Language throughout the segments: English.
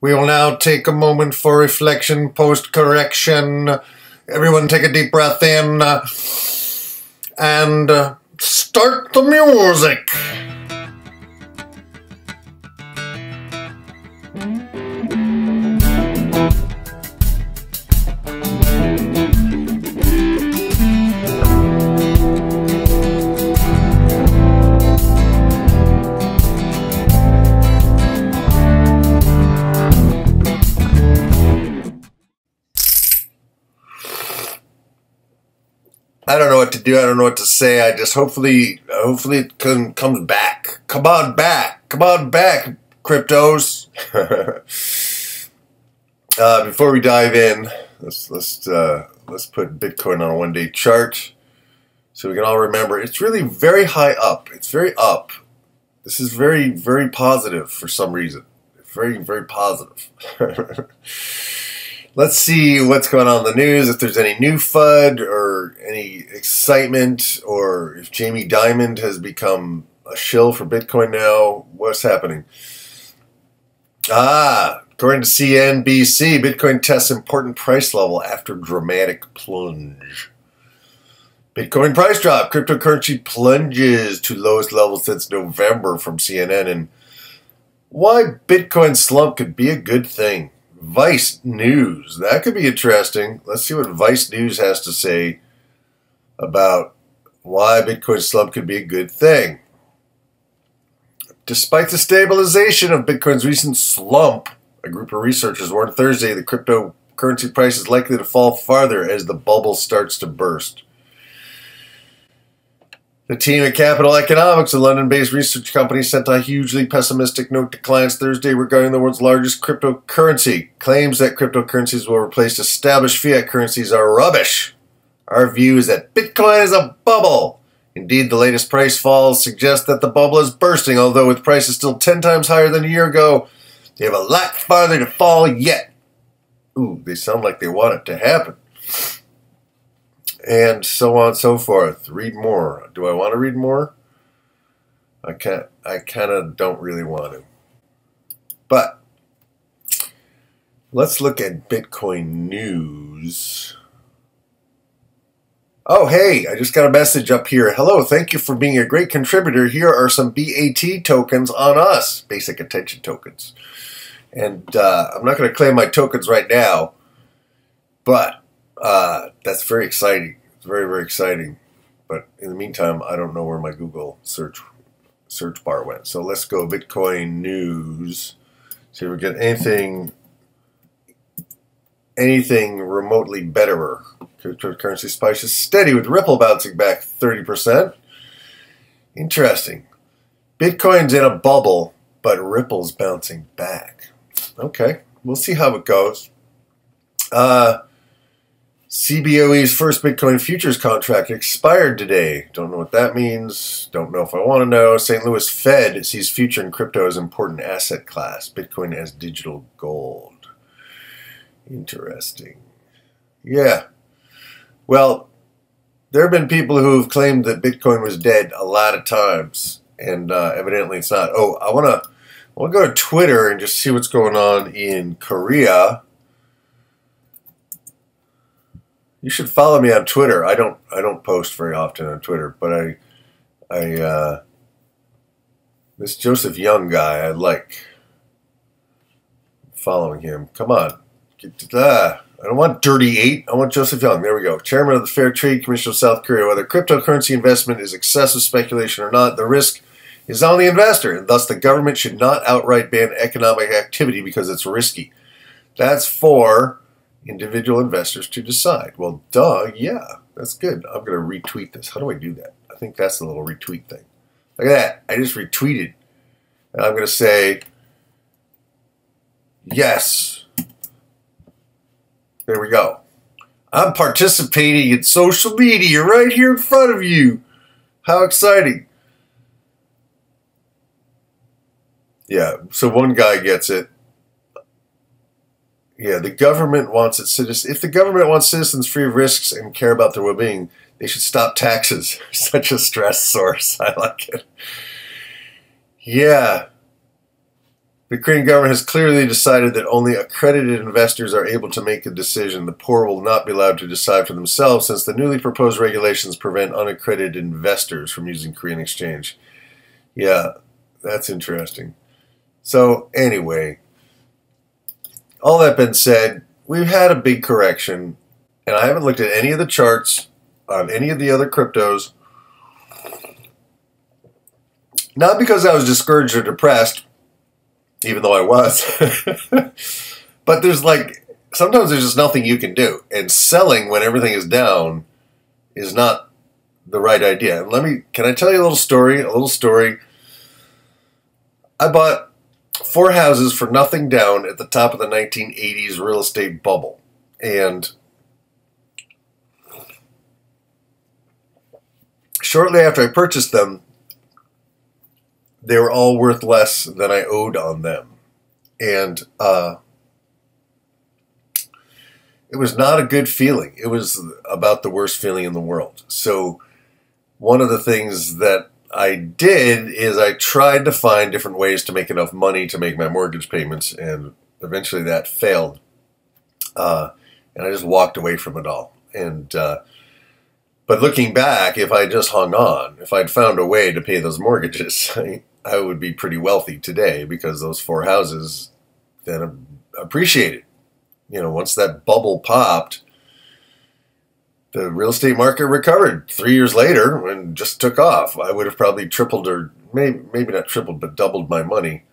We will now take a moment for reflection, post correction. Everyone take a deep breath in uh, and uh, start the music. I don't know what to do. I don't know what to say. I just hopefully, hopefully it can, comes back. Come on back. Come on back, cryptos. uh, before we dive in, let's let's uh, let's put Bitcoin on a one-day chart so we can all remember. It's really very high up. It's very up. This is very very positive for some reason. Very very positive. let's see what's going on in the news. If there's any new FUD or any excitement, or if Jamie Dimon has become a shill for Bitcoin now, what's happening? Ah, according to CNBC, Bitcoin tests important price level after dramatic plunge. Bitcoin price drop. Cryptocurrency plunges to lowest level since November from CNN. And why Bitcoin slump could be a good thing. Vice News. That could be interesting. Let's see what Vice News has to say about why Bitcoin slump could be a good thing. Despite the stabilization of Bitcoin's recent slump, a group of researchers warned Thursday the cryptocurrency price is likely to fall farther as the bubble starts to burst. The team at Capital Economics, a London based research company, sent a hugely pessimistic note to clients Thursday regarding the world's largest cryptocurrency. Claims that cryptocurrencies will replace established fiat currencies are rubbish. Our view is that Bitcoin is a bubble. Indeed, the latest price falls suggest that the bubble is bursting, although with prices still 10 times higher than a year ago, they have a lot farther to fall yet. Ooh, they sound like they want it to happen and so on and so forth. Read more. Do I want to read more? I can't. I kind of don't really want to. But let's look at Bitcoin news. Oh, hey, I just got a message up here. Hello, thank you for being a great contributor. Here are some BAT tokens on us, basic attention tokens. And uh, I'm not going to claim my tokens right now, but uh, that's very exciting. It's very very exciting. But in the meantime, I don't know where my Google search search bar went. So let's go Bitcoin news. See if we get anything anything remotely betterer. Cryptocurrency spikes is steady with Ripple bouncing back 30%. Interesting. Bitcoin's in a bubble, but Ripple's bouncing back. Okay, we'll see how it goes. Uh, CBOE's first Bitcoin futures contract expired today. Don't know what that means. Don't know if I want to know. St. Louis Fed sees future in crypto as important asset class. Bitcoin as digital gold. Interesting. Yeah. Well, there have been people who have claimed that Bitcoin was dead a lot of times, and uh, evidently it's not. Oh, I want to. I want to go to Twitter and just see what's going on in Korea. You should follow me on Twitter. I don't I don't post very often on Twitter, but I I uh, this Joseph Young guy I like following him. Come on. Get. I don't want Dirty Eight. I want Joseph Young. There we go. Chairman of the Fair Trade Commission of South Korea. Whether cryptocurrency investment is excessive speculation or not, the risk is on the investor, and thus the government should not outright ban economic activity because it's risky. That's for individual investors to decide. Well, duh, yeah, that's good. I'm going to retweet this. How do I do that? I think that's the little retweet thing. Look at that. I just retweeted. And I'm going to say, yes. There we go. I'm participating in social media right here in front of you. How exciting. Yeah, so one guy gets it. Yeah, the government wants its citizens. If the government wants citizens free of risks and care about their well-being, they should stop taxes. Such a stress source. I like it. Yeah. The Korean government has clearly decided that only accredited investors are able to make a decision. The poor will not be allowed to decide for themselves since the newly proposed regulations prevent unaccredited investors from using Korean exchange. Yeah, that's interesting. So, anyway, all that been said, we've had a big correction, and I haven't looked at any of the charts on any of the other cryptos. Not because I was discouraged or depressed, even though I was. but there's like sometimes there's just nothing you can do, and selling when everything is down is not the right idea. Let me can I tell you a little story? A little story. I bought four houses for nothing down at the top of the 1980s real estate bubble, and shortly after I purchased them, they were all worth less than I owed on them. And uh, it was not a good feeling. It was about the worst feeling in the world. So, one of the things that I did is I tried to find different ways to make enough money to make my mortgage payments, and eventually that failed. Uh, and I just walked away from it all. And uh, but looking back, if I just hung on, if I'd found a way to pay those mortgages, I, I would be pretty wealthy today because those four houses then appreciated. You know, once that bubble popped, the real estate market recovered three years later and just took off. I would have probably tripled or maybe, maybe not tripled, but doubled my money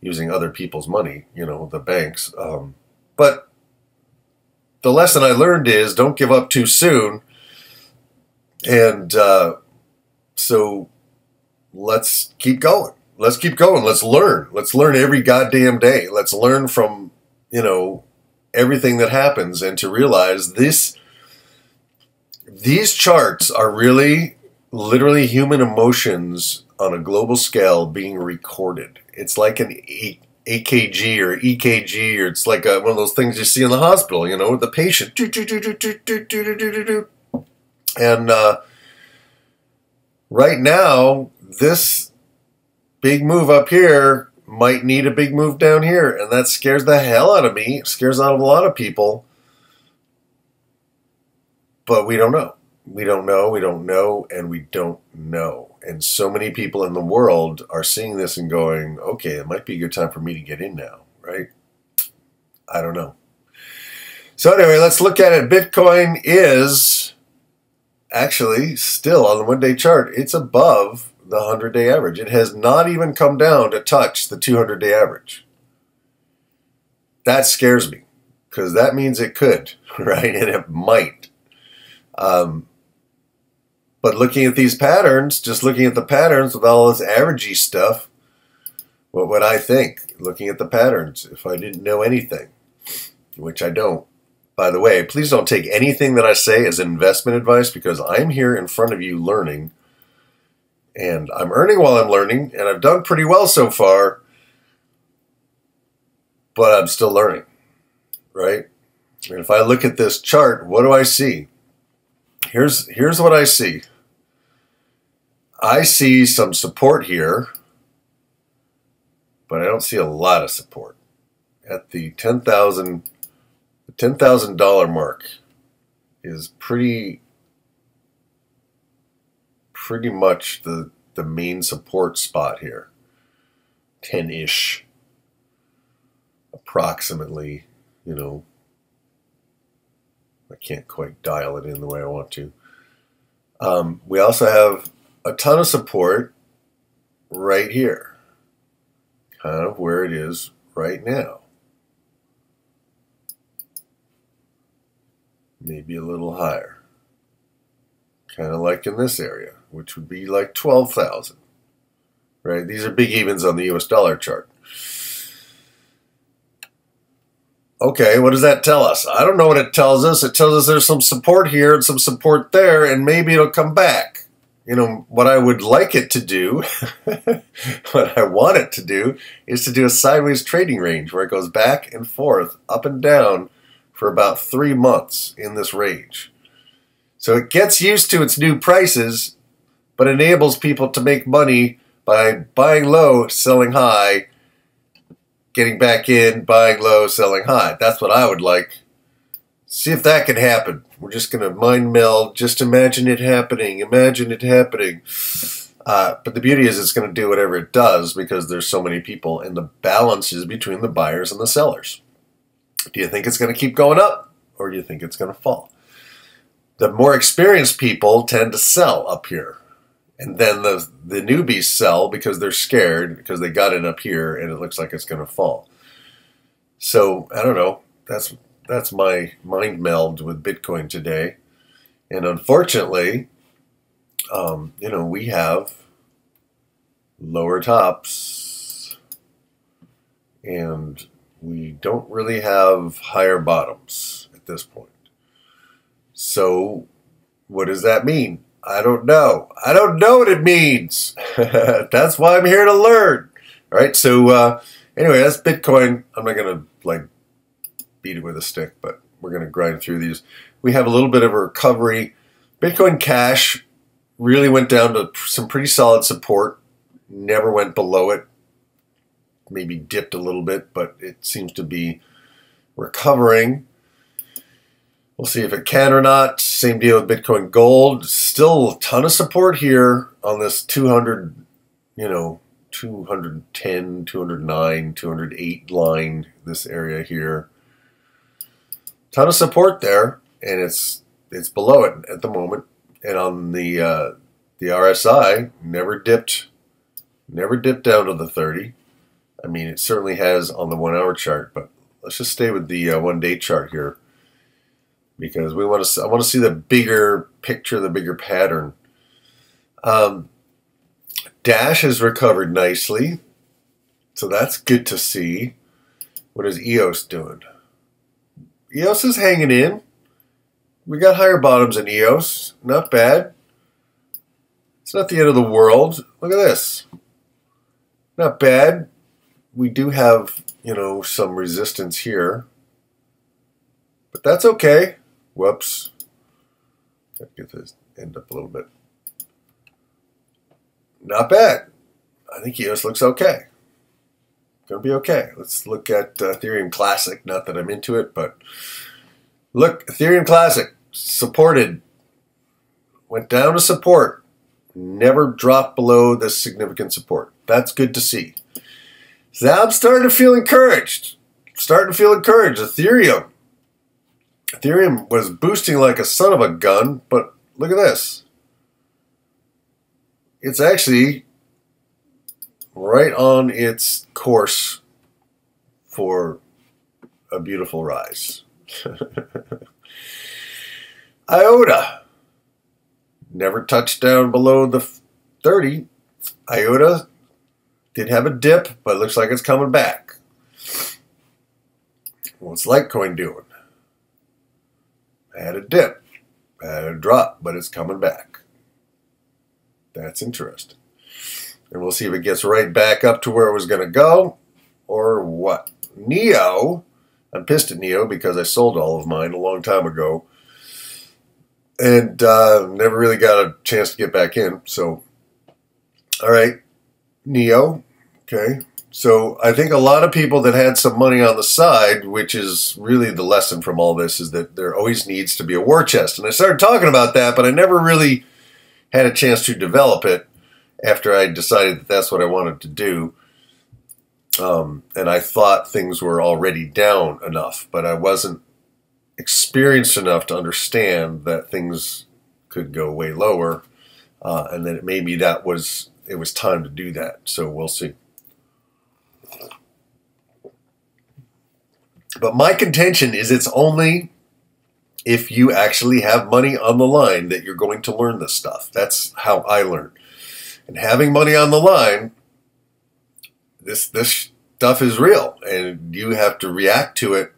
using other people's money, you know, the banks. Um, but the lesson I learned is don't give up too soon. And uh, so let's keep going. Let's keep going. Let's learn. Let's learn every goddamn day. Let's learn from, you know, everything that happens and to realize this these charts are really literally human emotions on a global scale being recorded. It's like an AKG or EKG, or it's like a, one of those things you see in the hospital, you know, with the patient. And uh, right now, this big move up here might need a big move down here, and that scares the hell out of me. It scares out of a lot of people. But we don't know. We don't know, we don't know, and we don't know. And so many people in the world are seeing this and going, okay, it might be a good time for me to get in now, right? I don't know. So, anyway, let's look at it. Bitcoin is actually still on the one day chart, it's above the 100 day average. It has not even come down to touch the 200 day average. That scares me because that means it could, right? And it might. Um, but looking at these patterns, just looking at the patterns with all this averagey stuff, what would I think? Looking at the patterns, if I didn't know anything, which I don't. By the way, please don't take anything that I say as investment advice because I'm here in front of you learning and I'm earning while I'm learning, and I've done pretty well so far, but I'm still learning, right? And if I look at this chart, what do I see? Here's here's what I see. I see some support here, but I don't see a lot of support at the ten thousand the ten thousand dollar mark is pretty pretty much the the main support spot here. 10-ish approximately, you know. I can't quite dial it in the way I want to. Um, we also have a ton of support right here, kind of where it is right now. Maybe a little higher, kind of like in this area which would be like 12,000. Right? These are big evens on the US dollar chart. Okay, what does that tell us? I don't know what it tells us. It tells us there's some support here and some support there, and maybe it'll come back. You know, what I would like it to do, what I want it to do, is to do a sideways trading range where it goes back and forth, up and down, for about three months in this range. So it gets used to its new prices but enables people to make money by buying low, selling high, getting back in, buying low, selling high. That's what I would like. See if that can happen. We're just going to mind meld. Just imagine it happening. Imagine it happening. Uh, but the beauty is it's going to do whatever it does because there's so many people and the balance is between the buyers and the sellers. Do you think it's going to keep going up or do you think it's going to fall? The more experienced people tend to sell up here. And then the, the newbies sell because they're scared because they got it up here and it looks like it's going to fall. So I don't know. That's that's my mind meld with Bitcoin today. And unfortunately, um, you know, we have lower tops and we don't really have higher bottoms at this point. So, what does that mean? I don't know. I don't know what it means. that's why I'm here to learn. All right. So, uh, anyway, that's Bitcoin. I'm not going to like beat it with a stick, but we're going to grind through these. We have a little bit of a recovery. Bitcoin Cash really went down to some pretty solid support, never went below it, maybe dipped a little bit, but it seems to be recovering. We'll see if it can or not. Same deal with Bitcoin Gold. Still a ton of support here on this 200, you know, 210, 209, 208 line, this area here. Ton of support there, and it's it's below it at the moment and on the uh, the RSI never dipped, never dipped down to the 30. I mean, it certainly has on the one hour chart, but let's just stay with the uh, one day chart here because we want to. I want to see the bigger picture, the bigger pattern. Um, Dash has recovered nicely, so that's good to see. What is EOS doing? EOS is hanging in. We got higher bottoms in EOS. Not bad. It's not the end of the world. Look at this. Not bad. We do have, you know, some resistance here. But that's okay. Whoops. Get this end up a little bit. Not bad. I think EOS looks okay. Gonna be okay. Let's look at uh, Ethereum Classic. Not that I'm into it, but Look, Ethereum Classic supported, went down to support, never dropped below this significant support. That's good to see. So now I'm starting to feel encouraged. Starting to feel encouraged. Ethereum. Ethereum was boosting like a son of a gun, but look at this. It's actually right on its course for a beautiful rise. IOTA never touched down below the 30. IOTA did have a dip, but looks like it's coming back. What's Litecoin doing? Had a dip, had a drop, but it's coming back. That's interesting. And we'll see if it gets right back up to where it was going to go or what. NEO I'm pissed at Neo because I sold all of mine a long time ago and uh, never really got a chance to get back in. So, all right, Neo. Okay. So I think a lot of people that had some money on the side, which is really the lesson from all this, is that there always needs to be a war chest. And I started talking about that, but I never really had a chance to develop it after I decided that that's what I wanted to do. Um, and I thought things were already down enough, but I wasn't experienced enough to understand that things could go way lower, uh, and that maybe that was it was time to do that. So we'll see. But my contention is it's only if you actually have money on the line that you're going to learn this stuff. That's how I learn. And having money on the line this this stuff is real, and you have to react to it,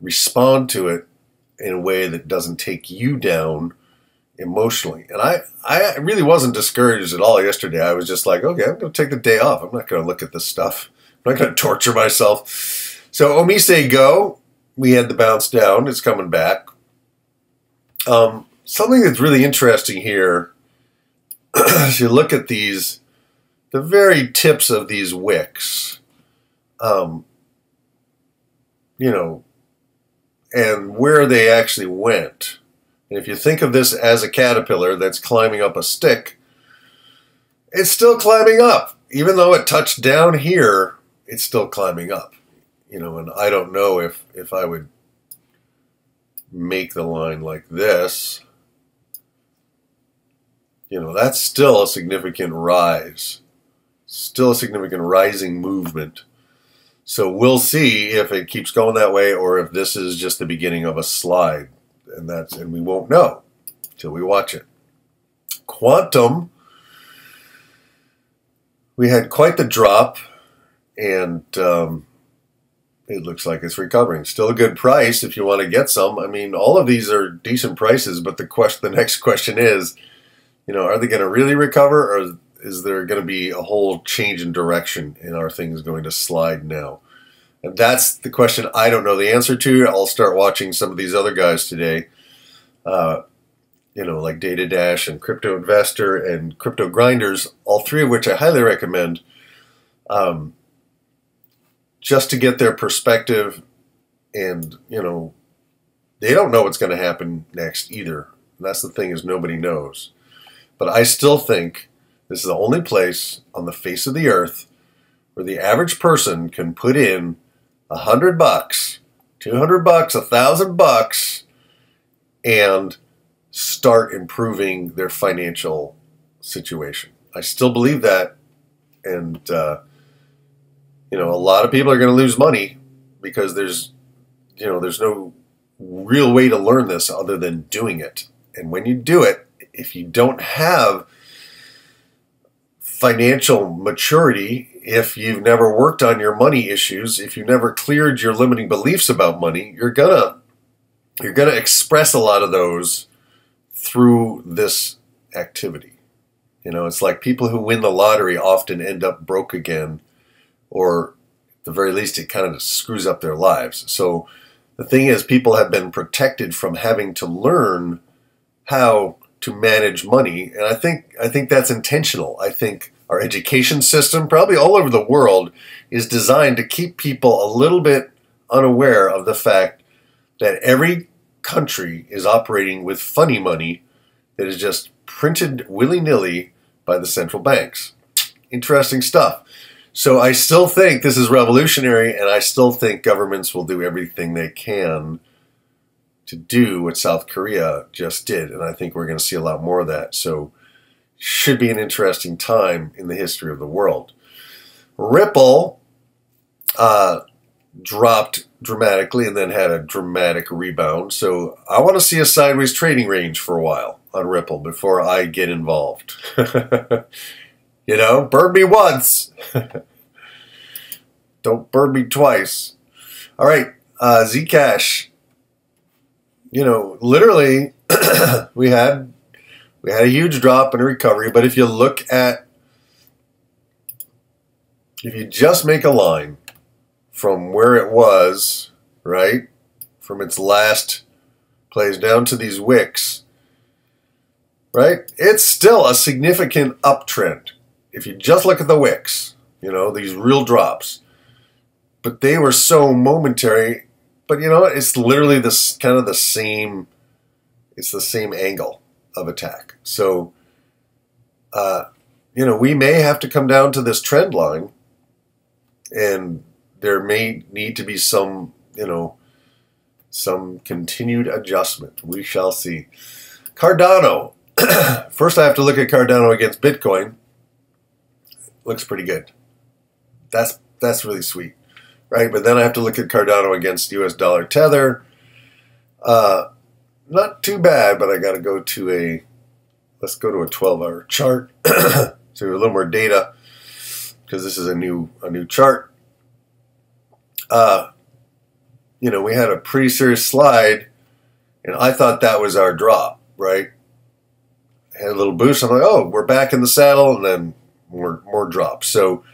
respond to it in a way that doesn't take you down emotionally. And I I really wasn't discouraged at all yesterday. I was just like, okay, I'm going to take the day off. I'm not going to look at this stuff. I'm not going to torture myself. So OmiseGO, we had the bounce down. It's coming back. Um, something that's really interesting here, as you look at these the very tips of these wicks, um, you know, and where they actually went. And if you think of this as a caterpillar that's climbing up a stick, it's still climbing up. Even though it touched down here, it's still climbing up. You know, and I don't know if, if I would make the line like this. You know, that's still a significant rise. Still a significant rising movement. So we'll see if it keeps going that way or if this is just the beginning of a slide. And that's and we won't know till we watch it. Qtum we had quite the drop and um, it looks like it's recovering. Still a good price if you want to get some. I mean, all of these are decent prices, but the question, the next question is, you know, are they going to really recover, or is there going to be a whole change in direction, and are things going to slide now? And that's the question I don't know the answer to. I'll start watching some of these other guys today. Uh, you know, like DataDash and Crypto Investor and CryptoGrinders, all three of which I highly recommend. Um, just to get their perspective and you know they don't know what's going to happen next either. And that's the thing is nobody knows. But i still think this is the only place on the face of the earth where the average person can put in a hundred bucks 200 bucks a thousand bucks and start improving their financial situation. I still believe that and uh, you know, a lot of people are going to lose money because there's, you know, there's no real way to learn this other than doing it. And when you do it, if you don't have financial maturity, if you've never worked on your money issues, if you've never cleared your limiting beliefs about money, you're gonna you're gonna express a lot of those through this activity. You know, it's like people who win the lottery often end up broke again or at the very least, it kind of screws up their lives. So the thing is, people have been protected from having to learn how to manage money, and I think I think that's intentional. I think our education system, probably all over the world, is designed to keep people a little bit unaware of the fact that every country is operating with funny money that is just printed willy nilly by the central banks. Interesting stuff. So I still think this is revolutionary, and I still think governments will do everything they can to do what South Korea just did, and I think we're going to see a lot more of that. So should be an interesting time in the history of the world. Ripple uh, dropped dramatically and then had a dramatic rebound. So I want to see a sideways trading range for a while on Ripple before I get involved. You know, burn me once. Don't burn me twice. All right, uh, Zcash. You know, literally, we had we had a huge drop and a recovery. But if you look at, if you just make a line from where it was, right, from its last plays down to these wicks, right, it's still a significant uptrend if you just look at the wicks, you know, these real drops, but they were so momentary. But you know, it's literally this kind of the same. It's the same angle of attack. So, uh, you know, we may have to come down to this trend line, and there may need to be some, you know, some continued adjustment. We shall see. Cardano. First, I have to look at Cardano against Bitcoin looks pretty good. That's that's really sweet, right? But then I have to look at Cardano against U.S. dollar tether. Uh, not too bad, but I got to go to a. Let's go to a 12-hour chart to a little more data because this is a new a new chart. Uh, you know, we had a pretty serious slide, and I thought that was our drop, right? Had a little boost. I'm like, oh, we're back in the saddle, and then more more drops. So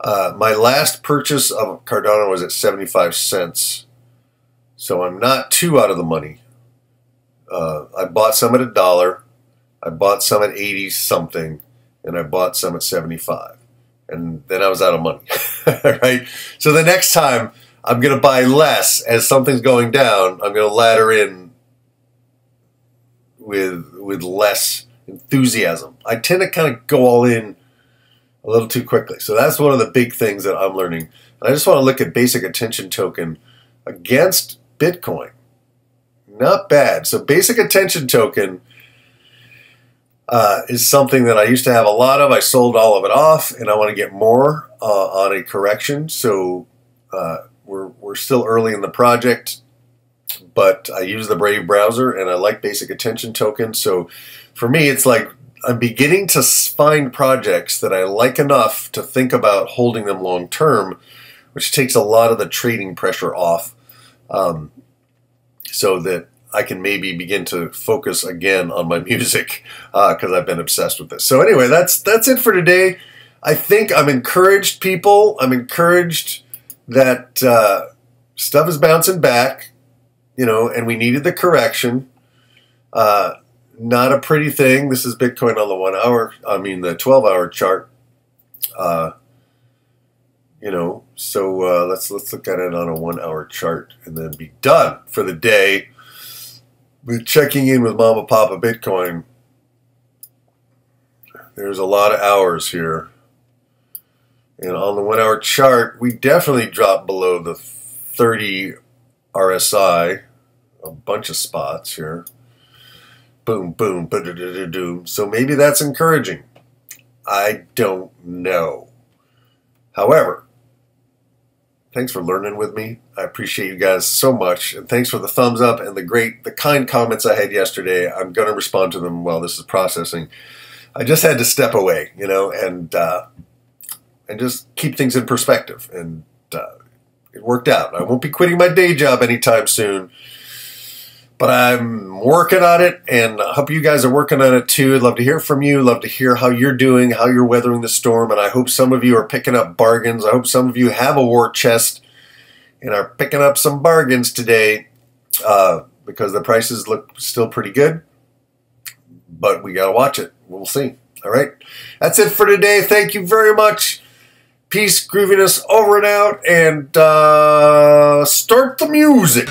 uh, my last purchase of Cardano was at 75 cents. So I'm not too out of the money. Uh, I bought some at a dollar. I bought some at 80 something. And I bought some at 75. And then I was out of money. right? So the next time I'm going to buy less as something's going down. I'm going to ladder in with with less enthusiasm. I tend to kind of go all in a little too quickly. So that's one of the big things that I'm learning. And I just want to look at basic attention token against Bitcoin. Not bad. So basic attention token uh, is something that I used to have a lot of. I sold all of it off, and I want to get more uh, on a correction. So uh, we're we're still early in the project, but I use the Brave browser, and I like basic attention token. So for me, it's like I'm beginning to find projects that I like enough to think about holding them long term, which takes a lot of the trading pressure off, um, so that I can maybe begin to focus again on my music because uh, I've been obsessed with this. So anyway, that's that's it for today. I think I'm encouraged, people. I'm encouraged that uh, stuff is bouncing back, you know, and we needed the correction. Uh, not a pretty thing. This is Bitcoin on the one hour, I mean, the 12 hour chart. Uh, you know, so uh, let's let's look at it on a one hour chart and then be done for the day with checking in with Mama Papa Bitcoin. There's a lot of hours here. And on the one hour chart, we definitely dropped below the 30 RSI, a bunch of spots here boom, boom, boom. So maybe that's encouraging. I don't know. However, thanks for learning with me. I appreciate you guys so much, and thanks for the thumbs up and the great, the kind comments I had yesterday. I'm going to respond to them while this is processing. I just had to step away, you know, and uh, and just keep things in perspective, and uh, it worked out. I won't be quitting my day job anytime soon but I'm working on it and I hope you guys are working on it too. I'd love to hear from you. Love to hear how you're doing, how you're weathering the storm. And I hope some of you are picking up bargains. I hope some of you have a war chest and are picking up some bargains today uh, because the prices look still pretty good. But we got to watch it. We'll see. All right. That's it for today. Thank you very much. Peace, grooviness, over and out, and uh, start the music.